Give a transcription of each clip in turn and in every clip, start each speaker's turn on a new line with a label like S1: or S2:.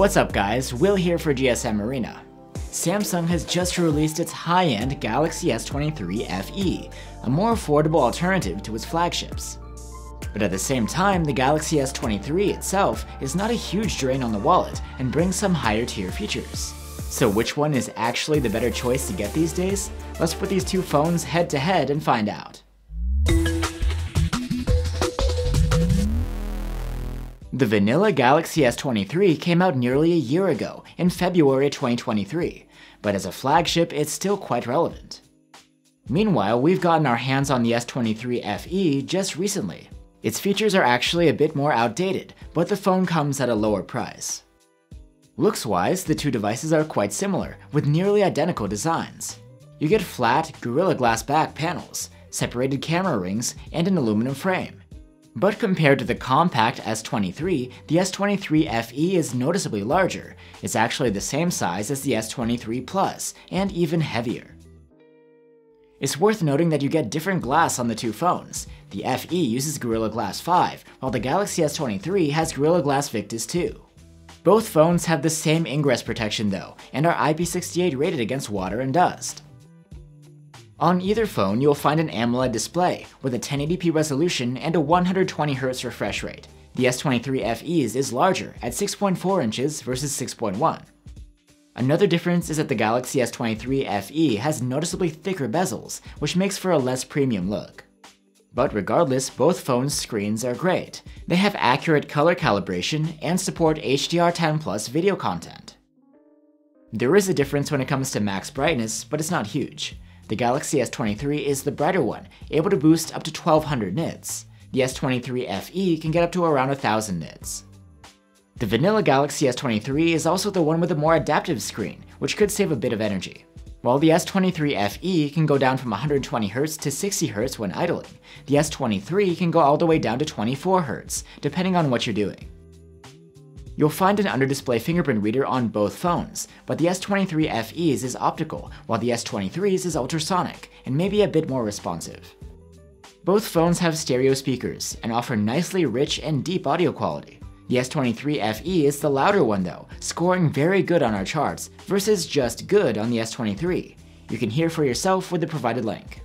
S1: what's up guys, Will here for GSM Arena. Samsung has just released its high-end Galaxy S23 FE, a more affordable alternative to its flagships. But at the same time, the Galaxy S23 itself is not a huge drain on the wallet and brings some higher tier features. So which one is actually the better choice to get these days? Let's put these two phones head to head and find out. The vanilla Galaxy S23 came out nearly a year ago, in February 2023, but as a flagship it's still quite relevant. Meanwhile, we've gotten our hands on the S23 FE just recently. Its features are actually a bit more outdated, but the phone comes at a lower price. Looks-wise, the two devices are quite similar, with nearly identical designs. You get flat, Gorilla Glass back panels, separated camera rings, and an aluminum frame. But compared to the compact S23, the S23 FE is noticeably larger. It's actually the same size as the S23 Plus, and even heavier. It's worth noting that you get different glass on the two phones. The FE uses Gorilla Glass 5, while the Galaxy S23 has Gorilla Glass Victus 2. Both phones have the same ingress protection though, and are IP68 rated against water and dust. On either phone, you'll find an AMOLED display with a 1080p resolution and a 120Hz refresh rate. The S23 FE's is larger at 6.4 inches versus 6.1. Another difference is that the Galaxy S23 FE has noticeably thicker bezels, which makes for a less premium look. But regardless, both phones' screens are great. They have accurate color calibration and support HDR10 Plus video content. There is a difference when it comes to max brightness, but it's not huge. The Galaxy S23 is the brighter one, able to boost up to 1200 nits. The S23 FE can get up to around 1000 nits. The vanilla Galaxy S23 is also the one with a more adaptive screen, which could save a bit of energy. While the S23 FE can go down from 120Hz to 60Hz when idling, the S23 can go all the way down to 24Hz, depending on what you're doing. You'll find an under-display fingerprint reader on both phones, but the S23 FE's is optical, while the S23's is ultrasonic, and maybe a bit more responsive. Both phones have stereo speakers, and offer nicely rich and deep audio quality. The S23 FE is the louder one though, scoring very good on our charts, versus just good on the S23. You can hear for yourself with the provided link.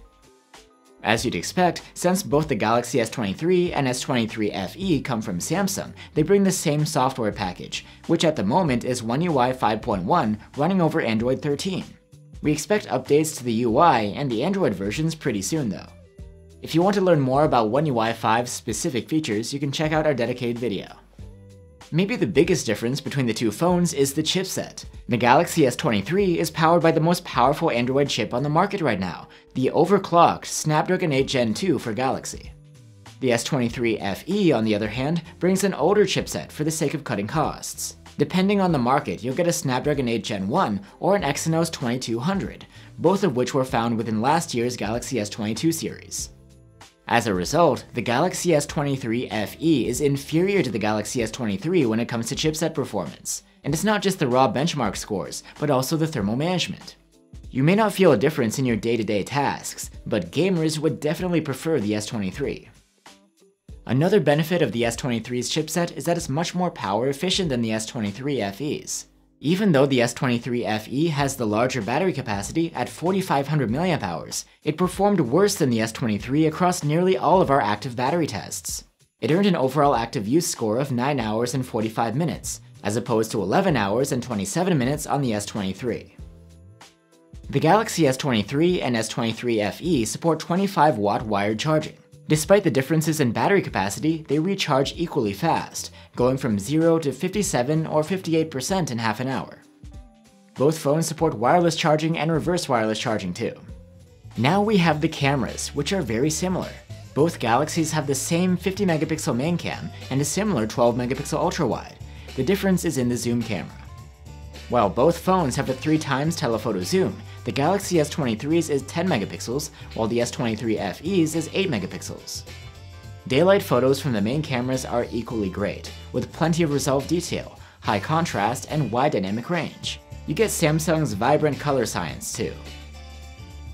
S1: As you'd expect, since both the Galaxy S23 and S23 FE come from Samsung, they bring the same software package, which at the moment is One UI 5.1 running over Android 13. We expect updates to the UI and the Android versions pretty soon though. If you want to learn more about One UI 5's specific features, you can check out our dedicated video. Maybe the biggest difference between the two phones is the chipset. The Galaxy S23 is powered by the most powerful Android chip on the market right now, the overclocked Snapdragon 8 Gen 2 for Galaxy. The S23 FE, on the other hand, brings an older chipset for the sake of cutting costs. Depending on the market, you'll get a Snapdragon 8 Gen 1 or an Exynos 2200, both of which were found within last year's Galaxy S22 series. As a result, the Galaxy S23 FE is inferior to the Galaxy S23 when it comes to chipset performance. And it's not just the raw benchmark scores, but also the thermal management. You may not feel a difference in your day-to-day -day tasks, but gamers would definitely prefer the S23. Another benefit of the S23's chipset is that it's much more power efficient than the S23 FE's. Even though the S23 FE has the larger battery capacity at 4500 mAh, it performed worse than the S23 across nearly all of our active battery tests. It earned an overall active use score of 9 hours and 45 minutes, as opposed to 11 hours and 27 minutes on the S23. The Galaxy S23 and S23 FE support 25 watt wired charging. Despite the differences in battery capacity, they recharge equally fast, going from 0 to 57 or 58% in half an hour. Both phones support wireless charging and reverse wireless charging too. Now we have the cameras, which are very similar. Both Galaxies have the same 50 megapixel main cam and a similar 12 megapixel ultra wide. The difference is in the zoom camera. While both phones have a 3 times telephoto zoom, the Galaxy S23's is 10 megapixels, while the S23 FE's is 8 megapixels. Daylight photos from the main cameras are equally great, with plenty of resolve detail, high contrast, and wide dynamic range. You get Samsung's vibrant color science too.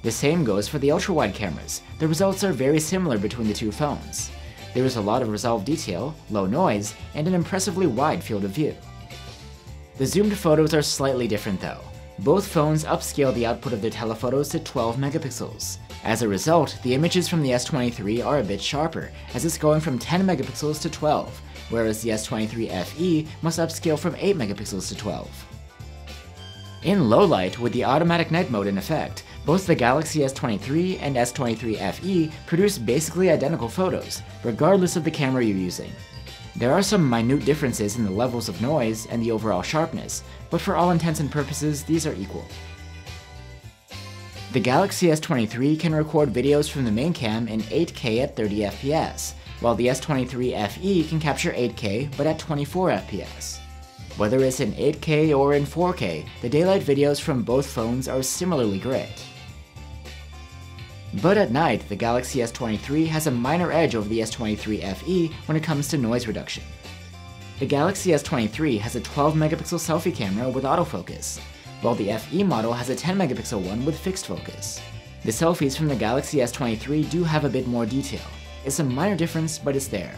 S1: The same goes for the ultra-wide cameras. The results are very similar between the two phones. There is a lot of resolve detail, low noise, and an impressively wide field of view. The zoomed photos are slightly different though. Both phones upscale the output of their telephotos to 12 megapixels. As a result, the images from the S23 are a bit sharper, as it's going from 10 megapixels to 12, whereas the S23 FE must upscale from 8 megapixels to 12. In low light, with the automatic night mode in effect, both the Galaxy S23 and S23 FE produce basically identical photos, regardless of the camera you're using. There are some minute differences in the levels of noise and the overall sharpness, but for all intents and purposes, these are equal. The Galaxy S23 can record videos from the main cam in 8K at 30 FPS, while the S23 FE can capture 8K but at 24 FPS. Whether it's in 8K or in 4K, the daylight videos from both phones are similarly great. But at night, the Galaxy S23 has a minor edge over the S23 FE when it comes to noise reduction. The Galaxy S23 has a 12 megapixel selfie camera with autofocus, while the FE model has a 10 megapixel one with fixed focus. The selfies from the Galaxy S23 do have a bit more detail. It's a minor difference, but it's there.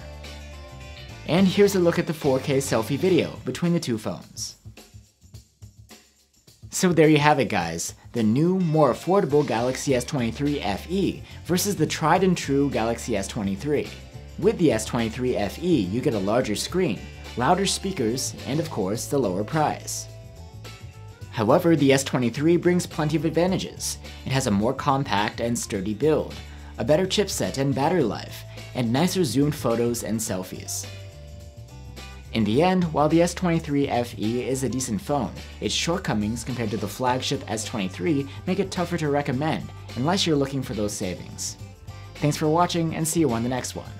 S1: And here's a look at the 4K selfie video between the two phones. So there you have it guys, the new, more affordable Galaxy S23 FE versus the tried and true Galaxy S23. With the S23 FE, you get a larger screen, louder speakers, and of course, the lower price. However, the S23 brings plenty of advantages. It has a more compact and sturdy build, a better chipset and battery life, and nicer zoomed photos and selfies. In the end, while the S23 FE is a decent phone, its shortcomings compared to the flagship S23 make it tougher to recommend, unless you're looking for those savings. Thanks for watching, and see you on the next one.